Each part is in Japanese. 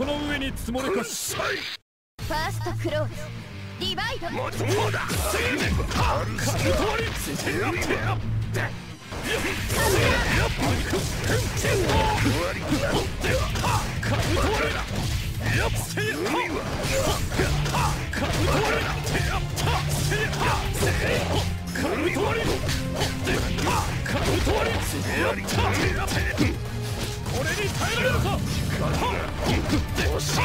この上に積もるかしファーストクロー。ズディバイドも。だ生命はカルトワリてやってやってやってこれに耐えられるか惜し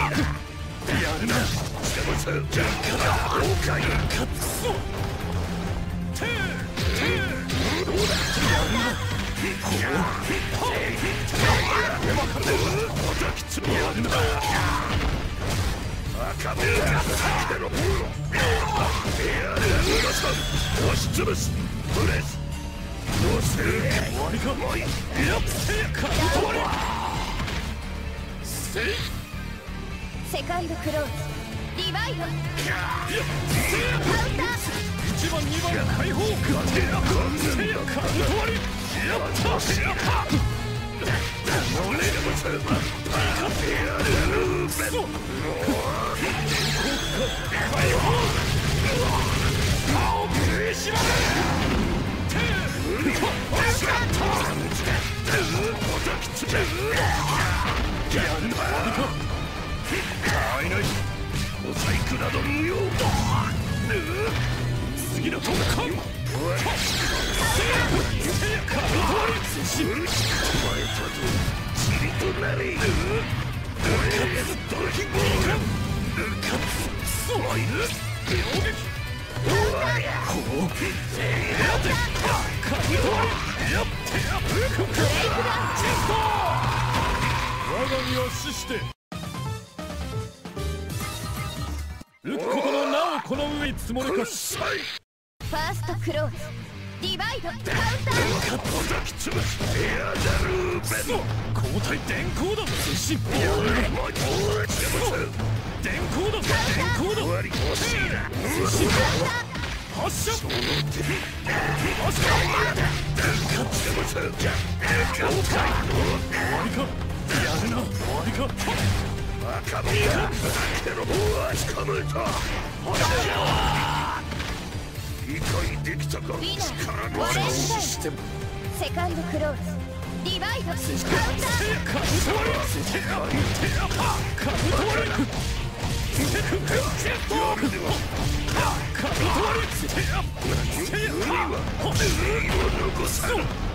いセカンドクローズディバイドやっせや一番二番解放せやせやか終わりやったせやか俺でもそれはパカやるそう解放顔食いしばれなど無用次の突破せやせやか通信お前とチリとなれ俺がずっとヒンゴーかつそういる。攻撃ほうせやってカブトやってやブレイクダチスト我が身を死して撃つことのなおこの上に積もるかしファーストクローズディバイドカウンター。カット抱きつぶすエアダルーベン交代電光だ推進やれもう電光だ電光だ終わり欲しいな推進発射。発射。終わりかやるな終わりか赤身がけろ掴むとほら理解できたか力のオレンジシステムセカンドク。ローズディバイドカウンターカブトワレテアテアパカブトワレジェットカブトワレテアテアパホテルを残さぬさあやる勝ってますじゃエアで打ち震えるがいいダルフェン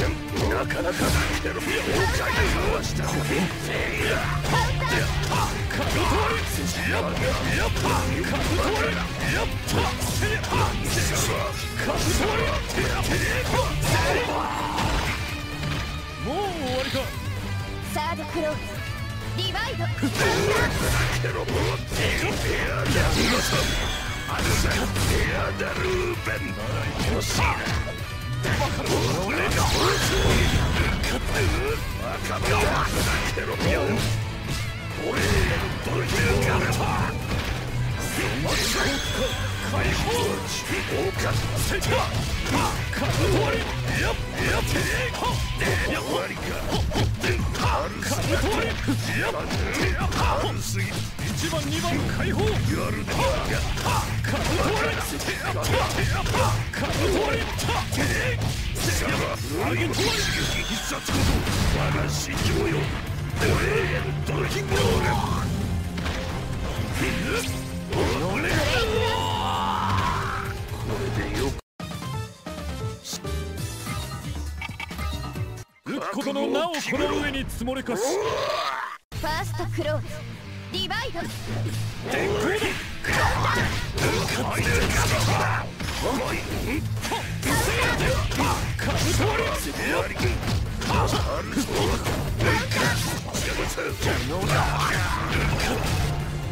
な見えた見えたけろな俺何かなかなかなかなかけろ崩壊かわしたせいやカブトワレやっやっカブトワレやったせやカブトワレもう終わりか？サードクローズディバイドけろエアダルさんあるさエアダルベン欲しいなすぎ一番二番解放。やるでカブトワリやったカブトワリさあアゲトワリ必殺こと我が心情よ俺ドルキング俺がこれでよく。撃つことのなおこの上に積もれかし。ファーストクローズディバイド電光だカブトワリ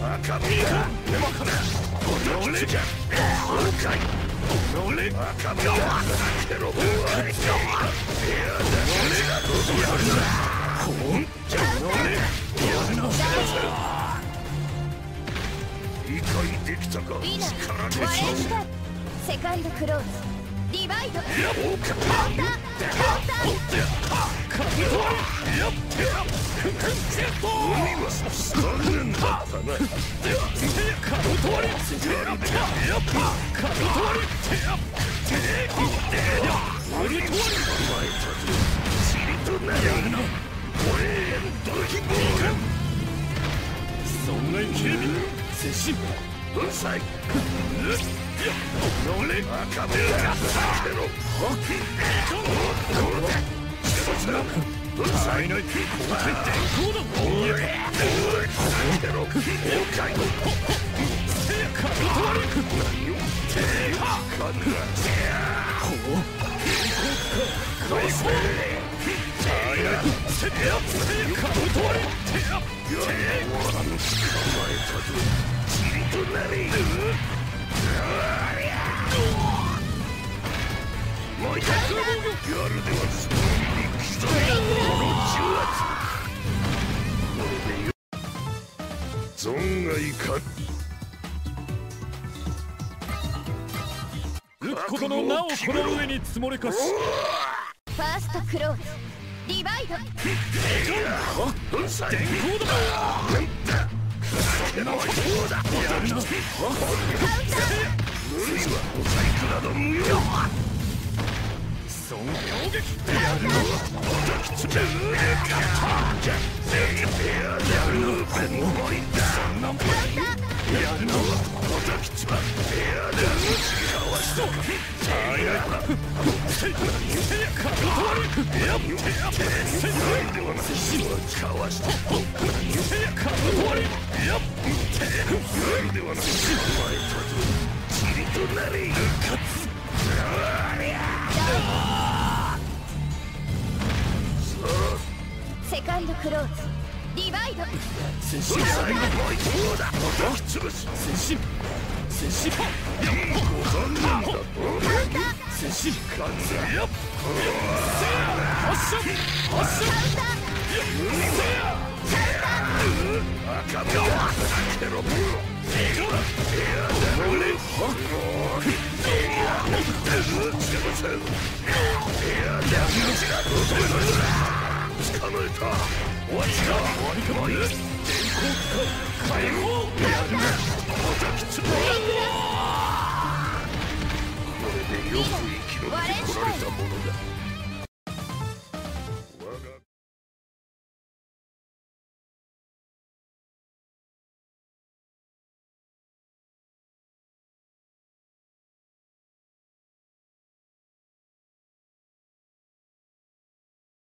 赤身が俺じゃ崩壊俺赤身をけろ終理解できたか。力でーワレンスタセカンドクローズ。ディバイドカウンターカウンター海は残念だった。なそんな警備接近うるさい俺赤目が避けろホッキーこれでうるさいな交代電光だおい避けろ崩壊せやか断り何をてかんだほう返せはいなせやせやか断りてやて捕まえたぞ塵となれもう一回やるではその力士だこの重圧これでよ存外か撃つことのなおこの上に積もれかし。ファーストクローズ。ディバイドうるさい電光だ手のそうだやるな無理はお細工など無用損攻撃やるの。はきつめるかじゃやるのは重いんだそんなもんやるのはおきつまやるかわしたかはいなせやか断りやってやってせやかセカンドクローズディバイド先進最後も一だ叩き潰す先進先進やっ発射発射赤身をけろ俺捕まえた終わりか終わりかもいい電光解放やるな叩き潰すこれでよく生き延びてこられたものだ。